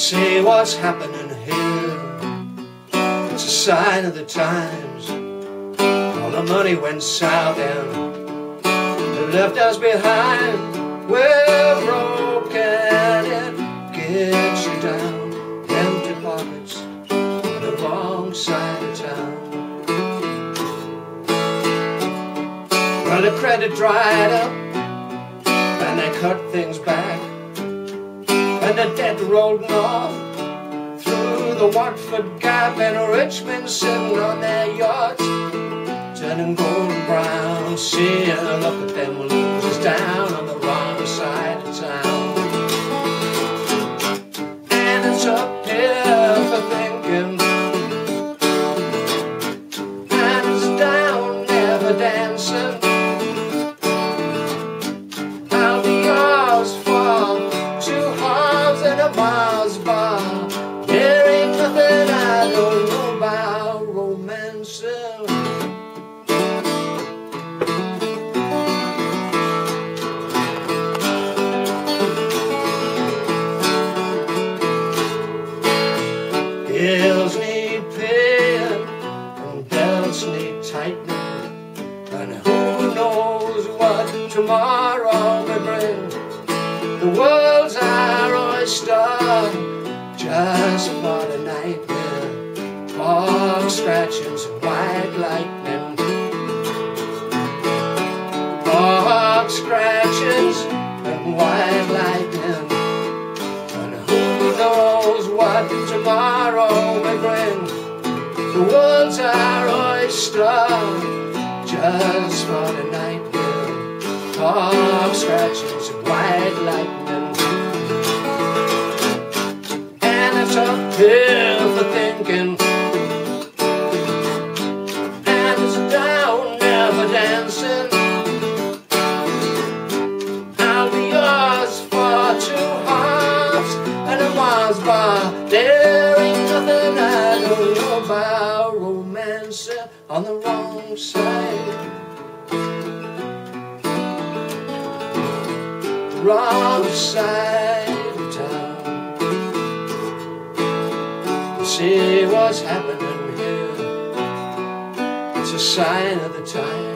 what's happening here. It's a sign of the times. All the money went south and left us behind. We're broken, it gets you down. Empty pockets on the wrong side of town. Well, the credit dried up and they cut things back. And the dead rolled north through the Watford Gap and Richmond sitting on their yachts, turning golden brown, seeing look at them losers down on the wrong side of town. And it's up here for thinking, and it's down, never dancing. Tomorrow may bring? The world's our oyster, just for the nightmare. Pork scratchings and white lightning. Pork scratchings and white lightning. And who knows what tomorrow may bring? The world's our oyster, just for the night. Pork scratchings and white lightning. And it's up here for thinking. And it's down, never dancing. I'll be yours for two hearts and a Mars bar. There ain't nothing I don't know about romancing on the wrong side. Wrong side of town. See what's happening here. It's a sign of the time.